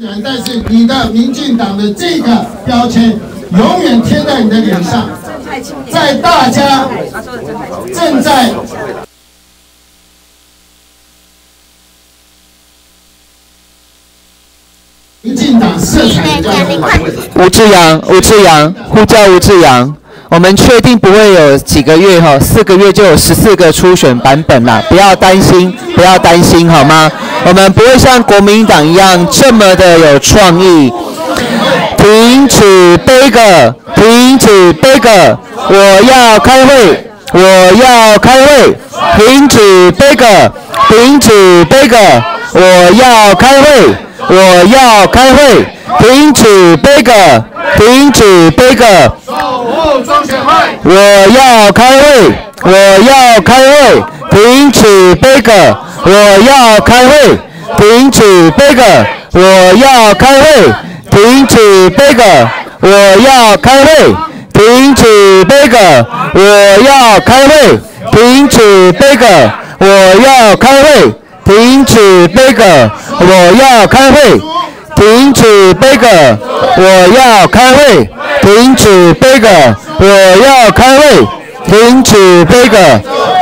但是你的民进党的这个标签永远贴在你的脸上，在大家正在。民进党色彩的吴志阳，吴志阳，呼叫吴志阳。我们确定不会有几个月哈，四个月就有十四个初选版本了，不要担心，不要担心好吗？我们不会像国民党一样这么的有创意。停止悲歌，停止悲歌，我要开会，我要开会。停止悲歌，停止悲歌，我要开会。我要开会，停止悲歌，停止悲歌。我要开会，我要开会，停止悲歌。我要开会，停止悲歌。我要开会，停止悲歌。我要开会，停止悲歌。我要开会，停止悲歌。我要开会。停止悲歌！我要开会。停止悲歌！我要开会。停止背个。我要开会，停止背个！我要开会。停止悲歌！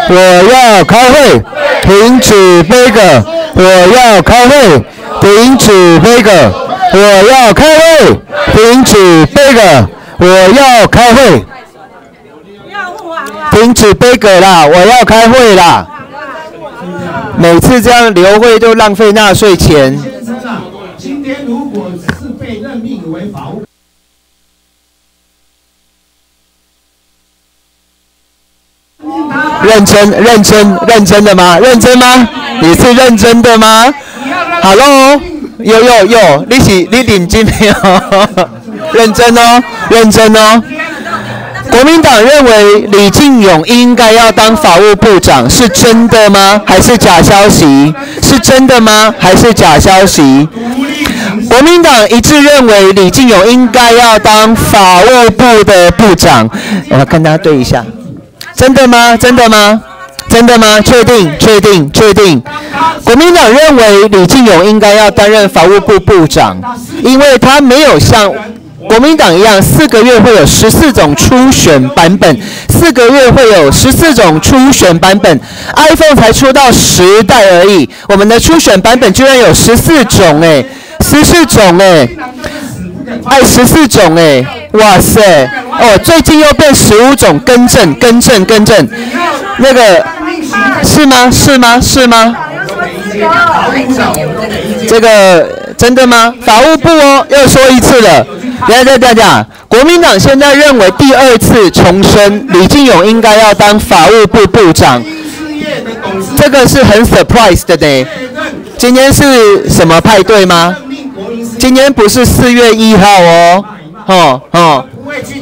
我要开会。停止悲歌！我要开会。停止悲歌！我要开会。停止悲歌！我要开会。停止悲歌啦！我要开会啦！每次这样留会都浪费纳税钱。先生啊，今天如果是被任命为法务，认真、认真、认真的吗？认真吗？你是认真的吗？Hello，有有有，你是你领金没有？认真哦，认真哦。国民党认为李进勇应该要当法务部长，是真的吗？还是假消息？是真的吗？还是假消息？国民党一致认为李进勇应该要当法务部的部长。我要跟大家对一下，真的吗？真的吗？真的吗？确定？确定？确定？国民党认为李进勇应该要担任法务部部长，因为他没有像。国民党一样，四个月会有十四种初选版本，四个月会有十四种初选版本。iPhone 才出到十代而已，我们的初选版本居然有十四种哎，十四种哎，哎十四种哎，哇塞！哦，最近又变十五种，更正更正更正，那个是吗？是吗？是吗？这个真的吗？法务部哦，又说一次了。等等等等，国民党现在认为第二次重申李进勇应该要当法务部部长，这个是很 surprise 的呢。今天是什么派对吗？今天不是四月一号哦，哦哦，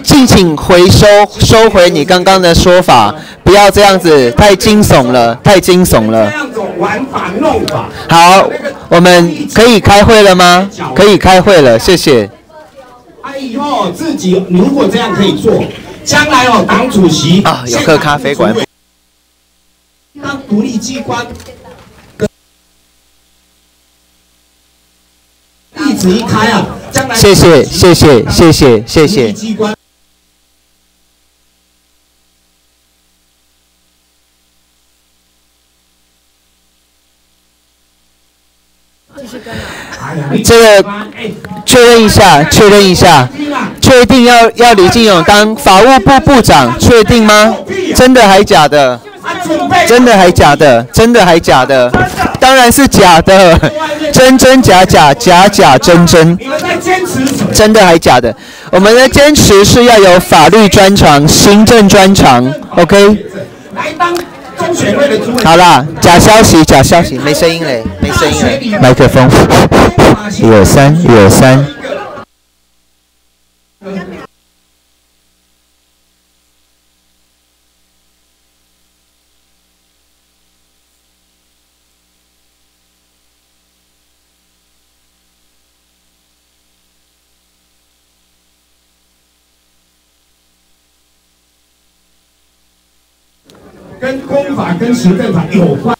敬请回收收回你刚刚的说法，不要这样子，太惊悚了，太惊悚了。好，我们可以开会了吗？可以开会了，谢谢。哎以后自己如果这样可以做，将来哦，党主席啊，有个咖啡馆，当独立机关，一直一开啊，将来谢谢谢谢谢谢谢谢。这个确认一下，确认一下，确定要要李进勇当法务部部长，确定吗？真的还假的？真的还假的？真的还假的？当然是假的，真真假假，假假真真。你们在坚持真的还是假的？我们的坚持是要有法律专长、行政专长，OK？好啦，假消息，假消息，没声音嘞，没声音嘞，麦克风，一二三，一二三。跟公法跟行政法有关。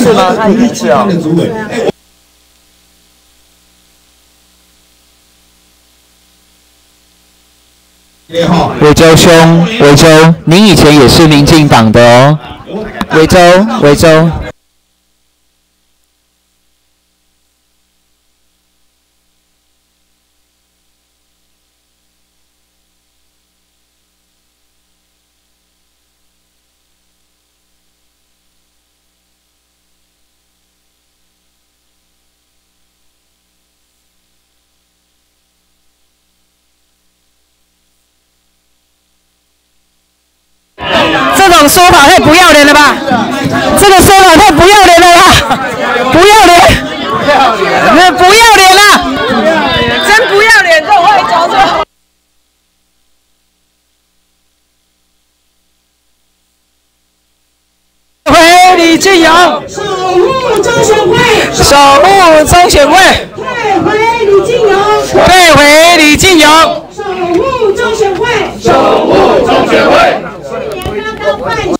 次吗？他已经是啊。维州兄，维州，您以前也是民进党的哦。维州，维州。这种说法太不要脸了吧！这个说法太不要脸了吧！不要脸，那不要脸了，真不要脸！这话讲说。回李进勇，守护中选会，守护中选会，退回李进勇，退回李进勇，守护中选会，守护中选会。punch.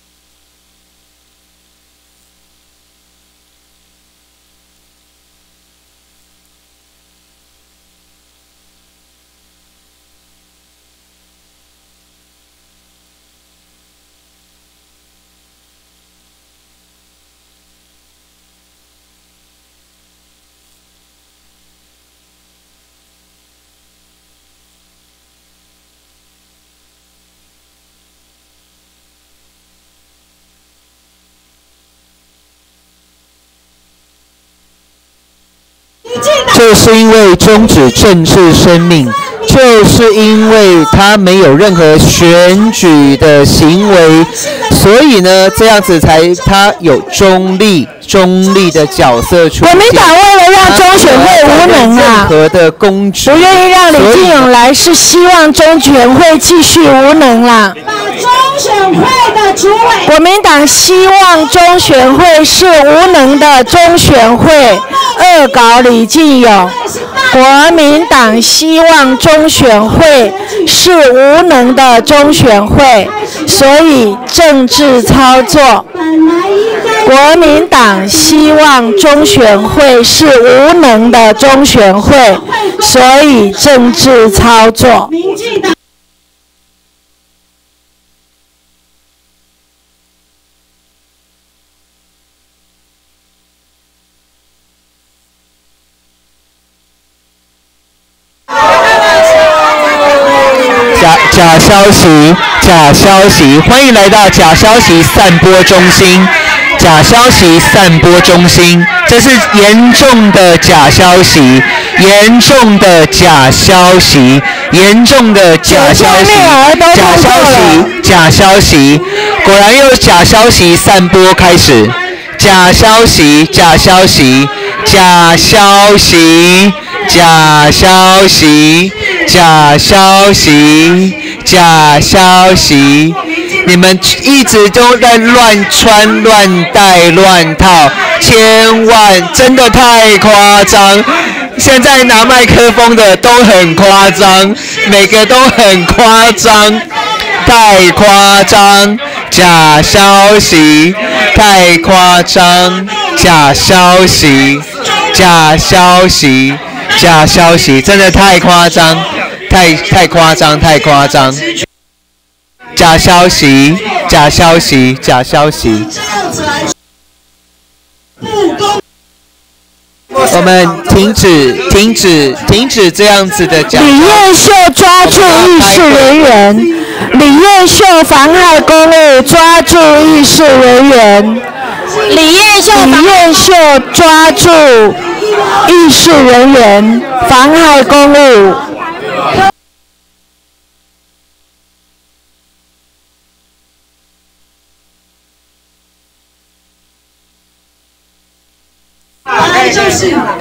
就是因为终止政治生命，就是因为他没有任何选举的行为，所以呢，这样子才他有中立、中立的角色出现。国民党为了让中选会无能啊任啊，何的公职不愿意让李进勇来，是希望中选会继续无能啦。把中选会的主委国民党希望中选会是无能的中选会，恶搞李进勇。国民党希望中选会是无能的中选会，所以政治操作。国民党希望中选会是无能的中选会，所以政治操作。民进党假假消息，假消息，欢迎来到假消息散播中心。假消息散播中心，这是严重的假消息，严重的假消息，严重的假消息，假消息，假消息，果然又假消息散播开始，假消息，假消息，假消息，假消息，假消息，假消息，你们一直都在乱穿、乱戴、乱套，千万真的太夸张。现在拿麦克风的都很夸张，每个都很夸张。太夸张，假消息，太夸张，假消息，假消息，假消息，真的太夸张，太太夸张，太夸张。假消息，假消息，假消息。我们停止，停止，停止这样子的假消息。李彦秀抓住议事人员，李彦秀妨害公务，抓住议事人员。李彦秀，李彦秀抓住议事人员，妨害公务。就是。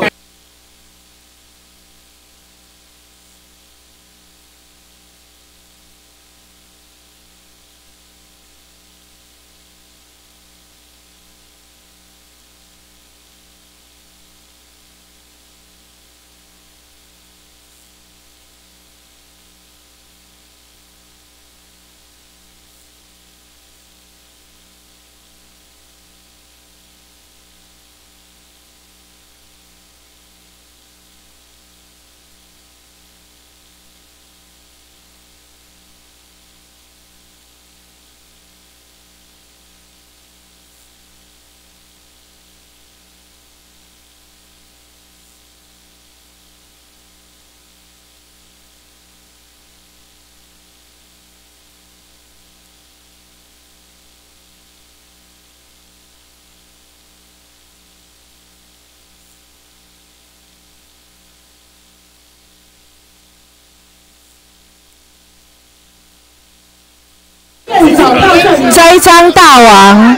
栽赃大王，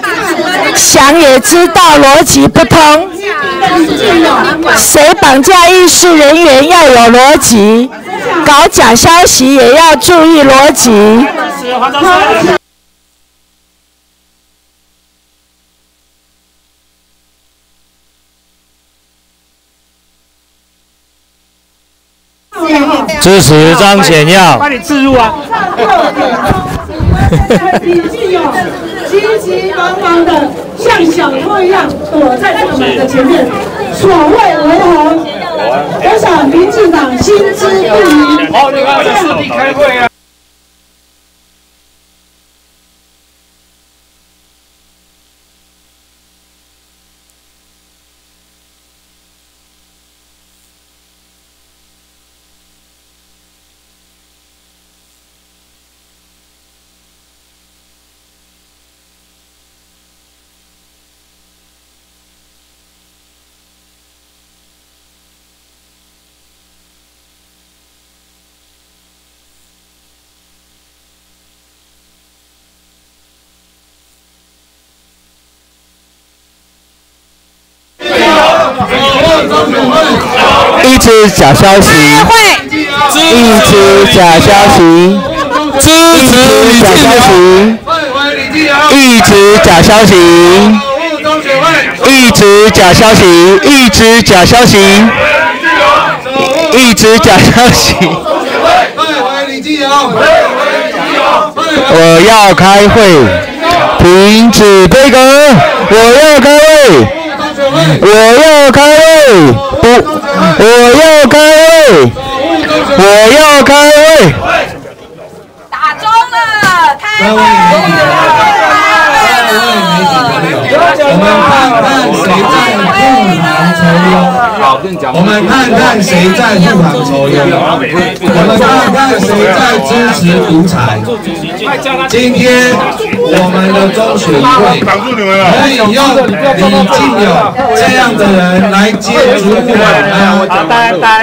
想也知道逻辑不通。谁绑架议事人员要有逻辑，搞假消息也要注意逻辑。支持张显耀。把你置入啊。李进勇急急忙忙的像小偷一样躲在那个门的前面，所谓为何？我想民进党心知肚明。好，你看四地开会啊。一直假消息，一直假消息，支持假消息，一直假消息，一直假消息，一直假消息，一直假消息。我要开会，停止背歌，我要开会。我要开会，不，我要开会，我要开会。打中了，开会我们看看谁在护航抽烟。我们看看谁在支持独裁。今天我们的中选会可以用李进友这样的人来接主我们，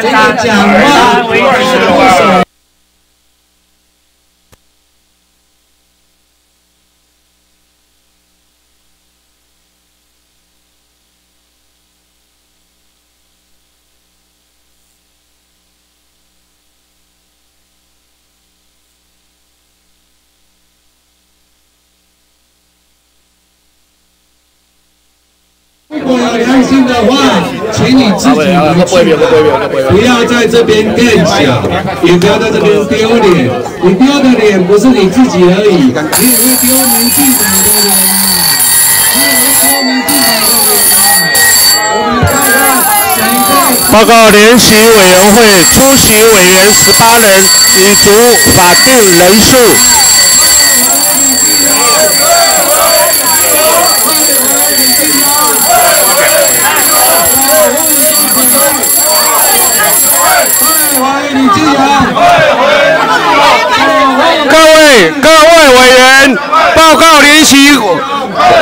这个讲话不手。如果有良心的话，请你自己回去，不要在这边更小，也不要在这边丢脸。你丢的脸不是你自己而已，你也会丢民进党的人啊！你也会丢民进党的人啊！报告联席委员会出席委员十八人，已足法定人数。各位各位委员，报告联席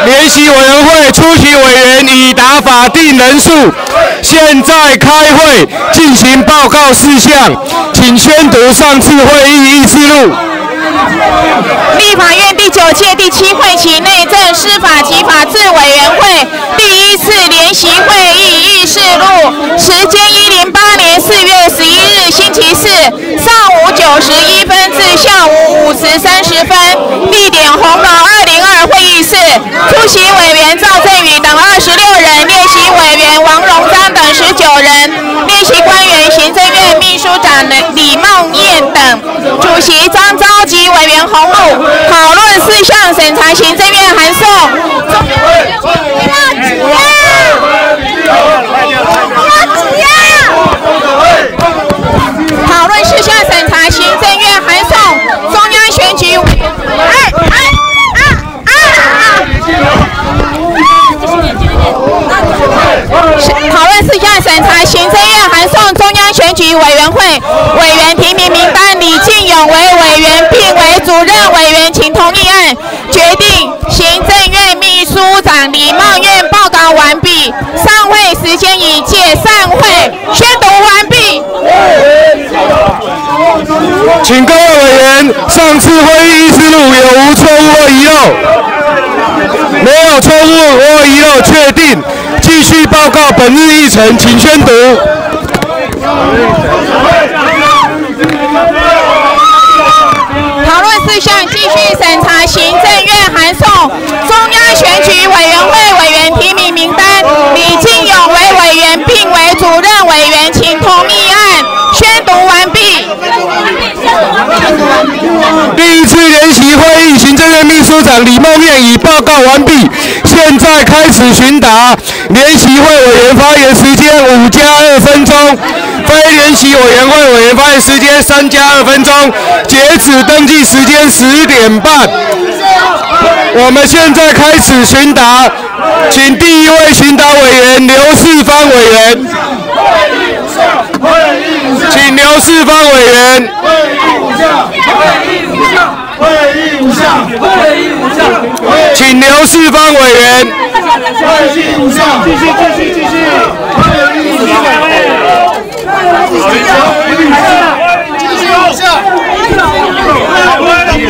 联席委员会出席委员已达法定人数，现在开会进行报告事项，请宣读上次会议议事录。立法院第九届第七会期内政、司法及法制委员会第一次联席会议议事录，时间一零八期四上午九时一分至下午五时三十分，地点红楼二零二会议室，出席委员赵振宇等二十六人，列席委员王荣章等十九人，列席官员行政院秘书长李梦燕等，主席张召集委员洪武，讨论事项审查行政院函送。讨论事项审查行政院函送中央选举委员哎哎啊啊啊！讨论事项审查行政院函送中央选举委员会委员提名名单，李进勇为委员，并为主任委员，请同意案。决定行政院秘书长李茂院报告完毕，散会时间已届，散会宣读完毕。请各位委员上次会议议事录有无错误或遗漏？没有错误或遗漏，确定。继续报告本日议程，请宣读。讨论事项继续审查行政院函送中央选举委员会委员提名名单，李进勇为委员并为主任委员，请同意案宣读完毕。第一次联席会议，行政院秘书长李梦燕已报告完毕，现在开始询答。联席会委员发言时间五加二分钟，非联席委员会委员发言时间三加二分钟。截止登记时间十点半。我们现在开始询答，请第一位询答委员刘世芳委员，请刘世芳委员。会议无效，会议无效，请刘四方委员。会议无效，继续继续继续，会议无效，继续无效，继续无效，继续无效，李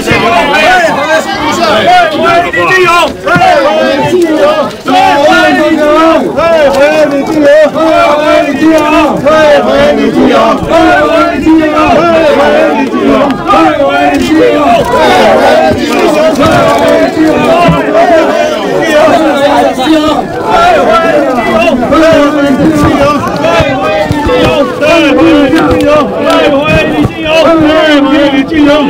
进勇，李进勇，李进勇，会回李进勇，会回李进勇，会回李进勇，会回李进勇，会回李进勇，会回李进勇，会回李进勇，会回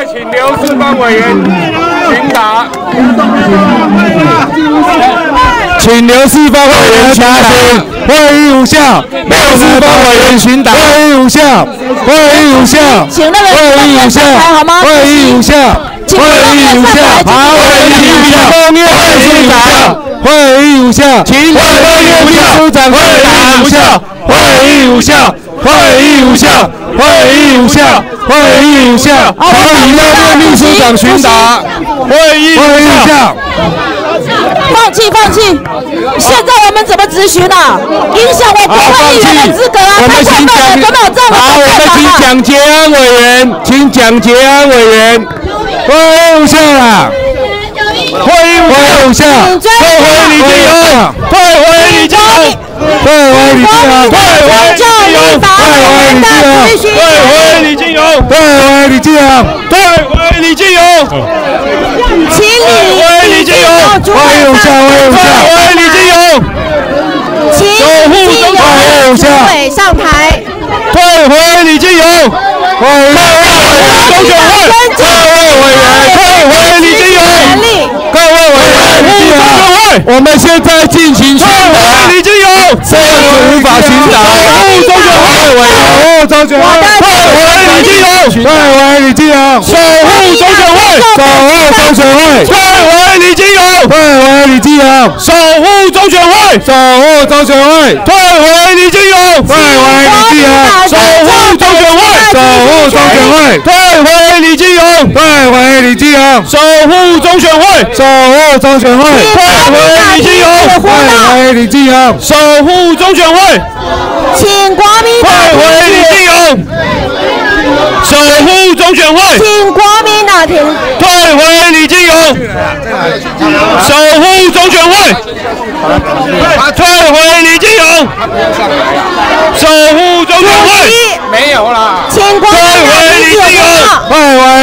在请刘世芳委员请答，请刘世芳委员询答。会议无效，刘世芳委员询答。会议无效，会议无效，请那个会议无效，好吗？会议无效，会议无效，好，会议无效，会议无效，会议无效，请会议无效，会议。无效，会议无效，会议无效，会议无效，会议无效，好，以下面秘书长询答。会议无效。放弃放弃！现在我们怎么质询啊？影响我国会议员的资格啊！我们请蒋，怎么有这么好，我们请蒋捷安委员，请蒋捷安委员，会议无效啦！会议无效，退回李进勇，退回李进勇，退回李进勇，退回李进勇，退退回李金阳退回李金阳请李金阳欢迎下欢迎永夏欢李金阳请守护中央委员会上台。退回李金阳护卫中选会，我们现在进行抽牌。李金勇，谁也无法阻挡。护卫中选会，护卫中选会，护卫李金勇，护卫李金勇，守护中选会，守护中选会，护卫李金勇，护卫李金勇，守护中选会，守护中选会，护卫李金勇，护卫李金勇，守护中选会，守护中选会，护卫李金勇，护卫李金勇，守护中选会，守护。中选会，退回李金勇，退回李金勇，守护中选会，请国民党退回李金勇，守护中选会，请国民党停。退回李金勇，守护中选会，退回李金勇，守护中选会。没有啦。请国民党停止胡闹。退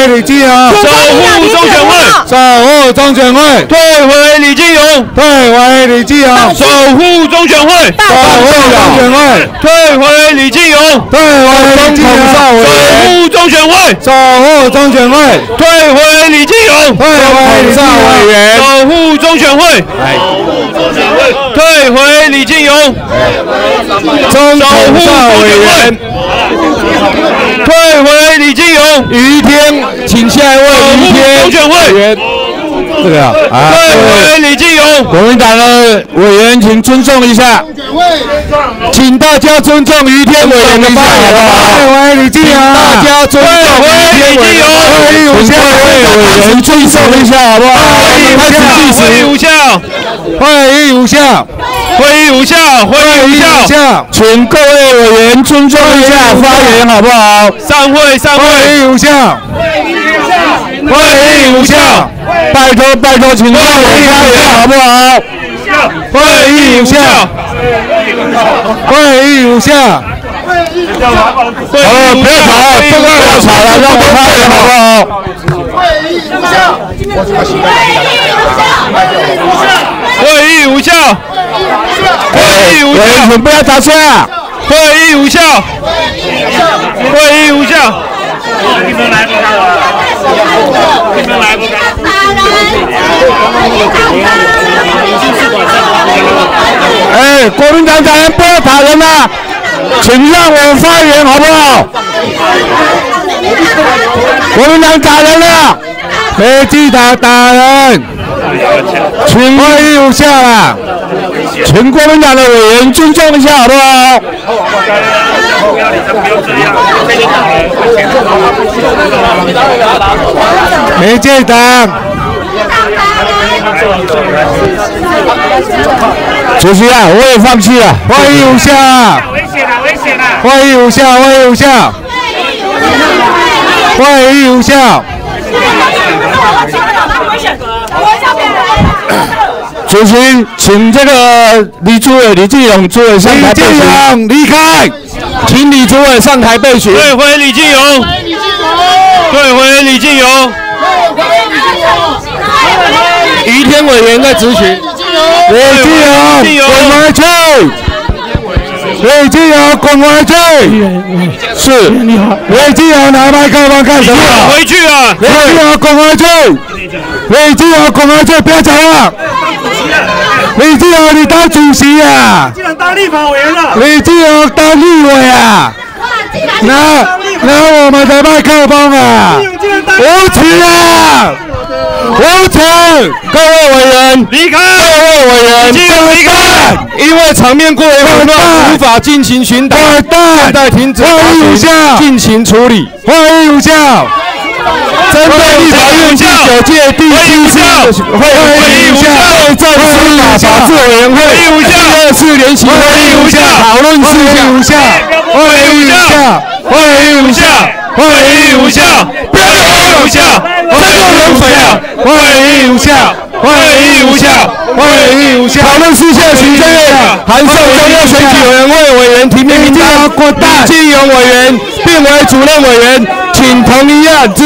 回李继勇，守护中选会，守护中选会，退回李继勇，退回李进勇，守护中选会，守护中选会，退回李继勇，退回李进勇，守护中选会，守护中选会，退回李继勇，退回李进勇，守护中选会，守护钟选会退回李继勇，中守护委员。退回李金勇，于天，请下一位于天委员。这个啊，退回李金勇。国民党的委员，请尊重一下，请大家尊重于天委员的发言，好不好？退回李金勇。大家尊重于天委员的发言，请各位委员尊重一下，好不好？开始计时。会议无效，会议无效，会议无效，会议无效。请各位委员尊重一下发言，好不好？散会，散会。会议无效，会议无效，拜托拜托，请各位发言，好不好？会议无效，会议无效。好了，不要吵了，不要吵了，让我发言，好不好？会议无效，会议无效，会议无，效，请不要打架。会议无效，会议无效。你们来不干了？你们来不干？哎，国民党党员不要打人了，请让我发言好不好？国民党打人了，没记打打人，请会议无效了，请国民党的委员尊重一下好不好？没记打。主席啊，我也放弃了，会议无效啊！危险了，危险了！会议无效，会议无效，会议无效。主席，请这个李主委李继勇主委上台备询。离开，请李主委上台备询。退回李继勇，退回李继勇。于天委员在质询。李继勇，滚回去！李进勇，滚回去！是。李进勇拿麦克风干什么？回去啊！李进勇，滚回去！李进勇，滚回去！不要讲话！李进勇，你当主席啊！竟然当立法委员了！李进勇当立委啊！拿拿我们的麦克风啊！无耻啊！无耻！各位委员，离开！各位委员，进勇离开！因为场面过于混乱，无法进行询答，现在停止会议无效，进行处理。会议无效。针对立法院第九届第七次会议无效，对政司法法制委员会第二次联席会议无效，讨论事项无效，会议无效，会议无效，会议无效，不要会议无效，这种人匪啊！会议无效，会议无效，会议无效。讨论事项行政院函授中央选举委员会委员提名名单，李进勇委员并为主任委员，请同意案之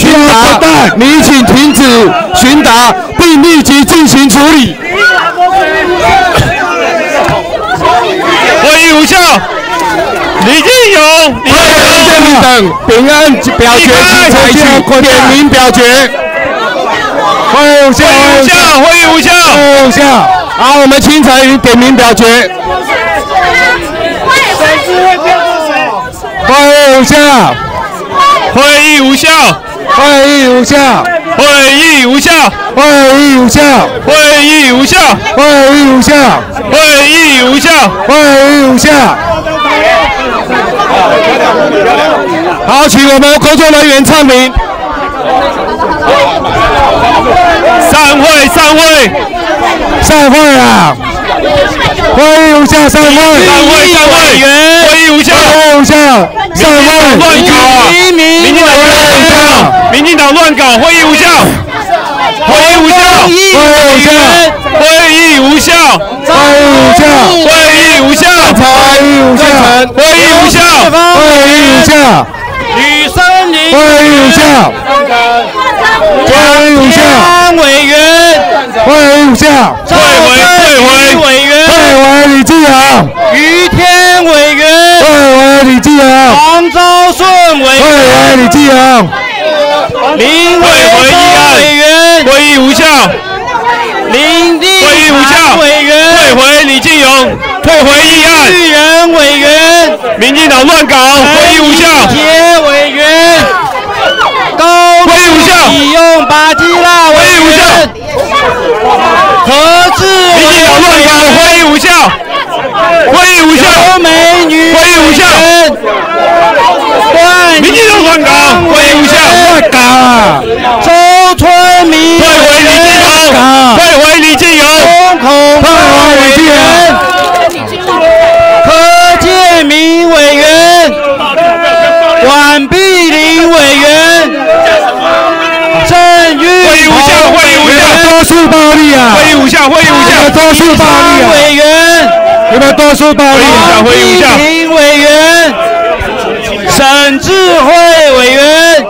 询答，你请停止询答，并立即进行处理。会议无效。李进勇，李会议建议等平安表决及裁决点名表决。会议无效，无效，会议无效。会议无效。好，我们清晨于点名表决。会议无效，会议无效，会议无效，会议无效，会议无效，会议无效，会议无效，会议无效。会议无效。好，请我们工作人员唱名。散会，散会，散会啊！会议无效，散会。散会，散会。会议无效，会议无效，散会。乱搞啊！民进党乱搞，民进党乱搞，会议无效，会议无效，会议无效，会议无效，会议无效，会议无效，会议无效，会议无效，会议无效，女生林会议无效，会议无效，委员会议无效，退回，退回委员退回李继勇，于天委员退回李继勇，黄昭顺委退回李继勇，林委回议案委员会议无效，林立会议无效。委员。退回李进勇，退回议案。绿人委员，民进党乱搞，会议无效。铁委员，高会议无效。启用巴基拉委员，何志民进党乱搞，会议无效，会议无效，刘美女会议无效，段民进党乱搞，会议无效，乱搞。啊！周春明退回李进勇，退回李进勇，空口退回李进勇，柯建明委员，管碧玲委员，郑玉会议无效，会议无效，多数暴力啊！多数暴力啊！委员，有没有多数暴力委员，沈智慧委员，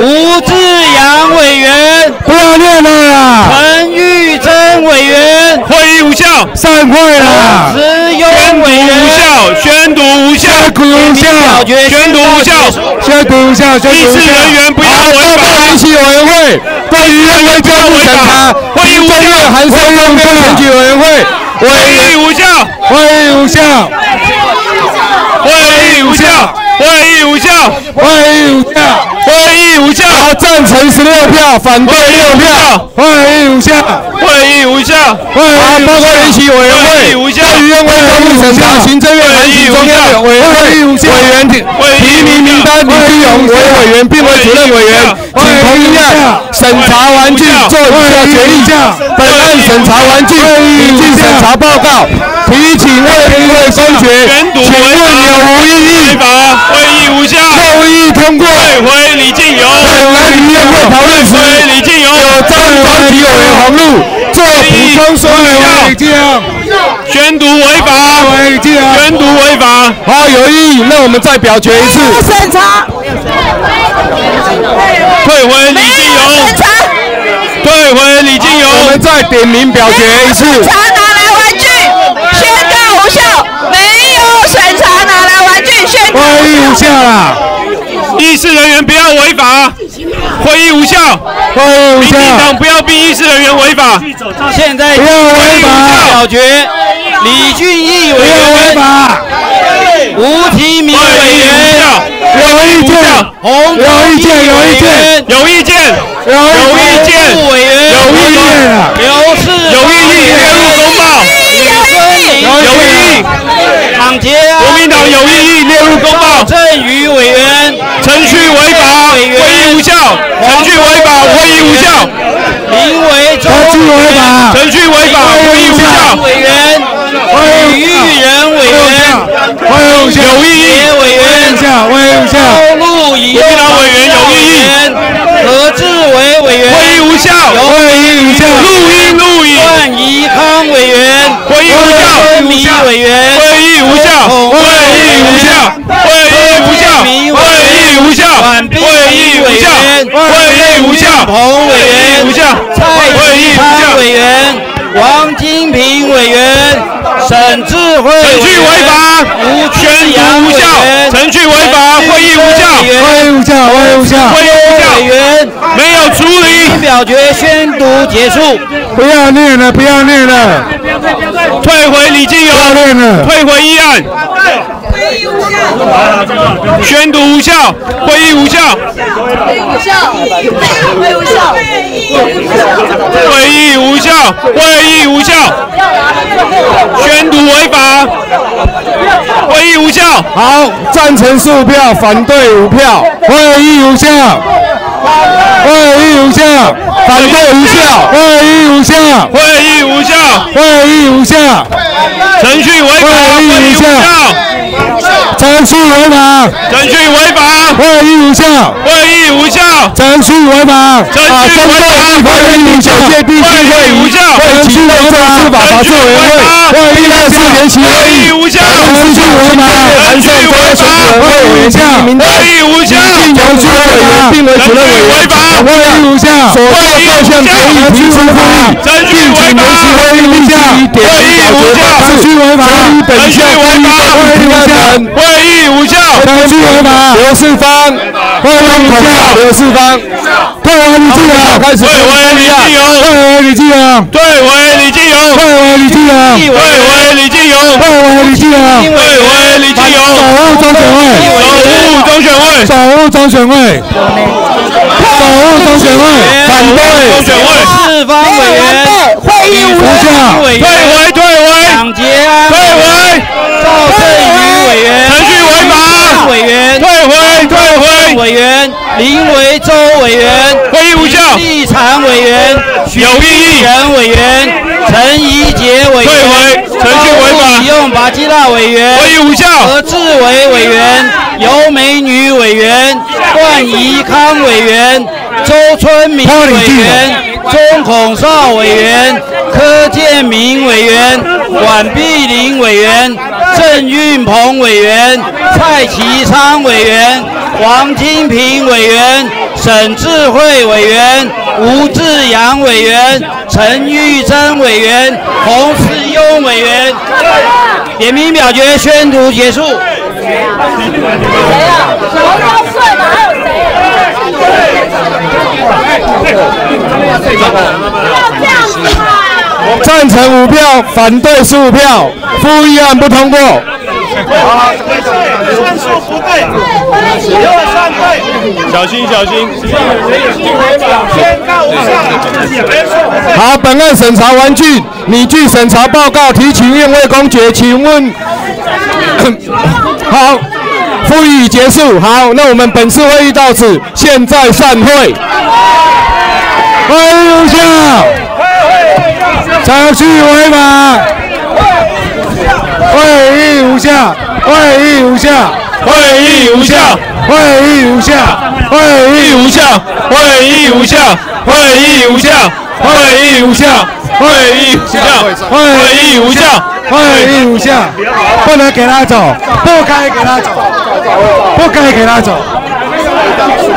吴志阳委员，不要念了啦！陈玉珍委员，会议无效，散会啦！石优宣读，无效，宣读无效，无效。宣读无效，宣读无效，宣议事读无效。人员不要违法。报告联席委员会。对于认为政务审查，会议无效中院函授用跟选举委员会会委议无效，会议无效，会议无效，会议无效，会议无效。会议无效，赞成十六票，反对六票，会议无效。会议无效，会议报告联席委员会。会议无效对于审查行政院函请中央委员会委员提提名名单李进勇为委员，并为主任委员，请同意案审查完毕做以下决议。本案审查完毕，已经审查报告，提请卫生会公决，请问，有无异议？会议无效，会议通过。退回李进勇，本来议院会讨论时，退回李进勇，有张团体委员黄路做补充说明。李进勇，宣读违法，宣读违法，好，有异议，那我们再表决一次。审查，退回李进勇，退回李进勇，我们再点名表决一次。审查拿来玩具，宣告无效，没有审查拿来玩具，宣告无效。啦，议事人员不要违法，会议无效，会议无民进党，不要逼议事人员违法，现在不要违法，表决李俊毅委不要违、法，吴提名委会议无员、效，有意见，洪有意见，有意见，有意见，有有意见，副委员、有意见。啊，刘世有异议，列入公报，有异议，国民党有异议，列入公报，郑宇委员、程序违法，会议无效，程序违法，会议无效，林维洲程序违法，程序违法，会议无效，委员、吕玉仁委员、会议无效，有异议，委员。会议无效，高路仪国民党委员有异议，何志伟委员、会议无效，会议无效，录音录影，段宜康委员、会议无效，温米委员、会议无效，会议无效，会议无效，会议无效，会议无效，会议无效，彭委员、无效，蔡会议其昌，委员、王金平委员、沈智慧程序违法，宣读无效，程序违法，会议无效，会议无效，会议无效，会议无委效，员没有处理，表决宣读结束。不要念了，不要念了，退回李进不要勇，念了，退回议案，宣读无效，会议无效，无效，会无效，会议无效，会议无效，宣读违法，会议无效，好，赞成十五票，反对五票，会议无效，会议无效，反对无效，会议无效，会议无效，会议无效，程序违法，会议无效，程序违法，程序违法，会议无效，会议无效，程序违法，程序啊，针对立法院第九届第七会议会期内政司法法制委员会会议二次联席会会议议无效，程序违法，程序违法，会议无效，会议无效，程序违法，并为主任委员，会议无效，所作各项决议提出复议，并请联席会议立即点名表决，程序违法，本项会议会议无效，会议无效，程序违法，刘世芳，会议无效，刘世芳，退回李进勇，开始退回李进勇退回李进勇，退回李进勇，退回李进勇，退回李进勇，退回李进勇，退回李进勇，守护中选会，守护中选会，守护中选会。退守护中选会，反对中选会，四方委员，会议无效，退回，退回，蒋捷安，退回，委员，退回，退回，委员，林维洲委员，会议无效，立场委员，有异议，人委员，陈怡杰委员，退回，程序违法，启用巴基纳委员，会议无效，何志伟委员，尤美女委员，段怡康委员，周春明委员，钟孔少委员，柯建明委员，管碧玲委员，郑运鹏委员，蔡其昌委员，王金平委员，沈智慧委员，吴志阳委员，陈玉珍委员，洪世庸委员。点名表决宣读结束。谁啊？黄高顺嘛？还有谁？不要这样子嘛！赞成五票，反对十五票，复议案不通过。算数不对，又算对，小心小心。宣告无效。好，本案审查完毕，拟具审查报告提请院位公决，请问？好，复议已结束。好，那我们本次会议到此，现在散会。会议无效。程序违法。会议无效。会议无效。会议无效，会议无效。会议无效，会议无效，会议无效，会议无效，会议无效，会议无效，会议无效，不能给他走，不该给他走，不该给他走，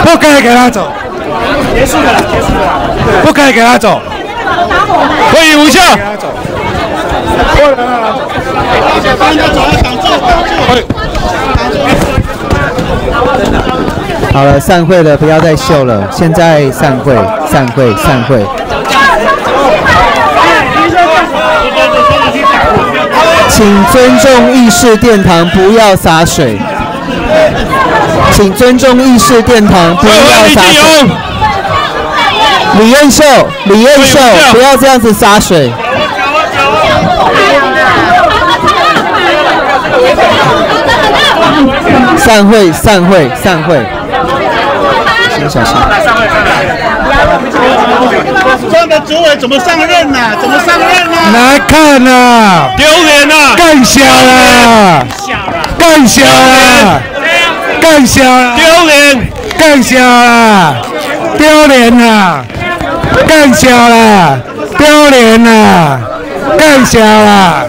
不该给他走，结束了，结束了，不该给他走，会议无效。好了，散会了，不要再秀了，现在散会，散会，散会。请尊重议事殿堂，不要洒水。请尊重议事殿堂，不要洒水。李彦秀，李彦秀，不要这样子洒水。散会，散会，散会。请小心。庄的主委怎么上任呢？怎么上任呢？难看呐！丢脸呐！干小了！干小了！干小了！丢脸！干小了！丢脸呐！干笑了！丢脸啦！干笑了！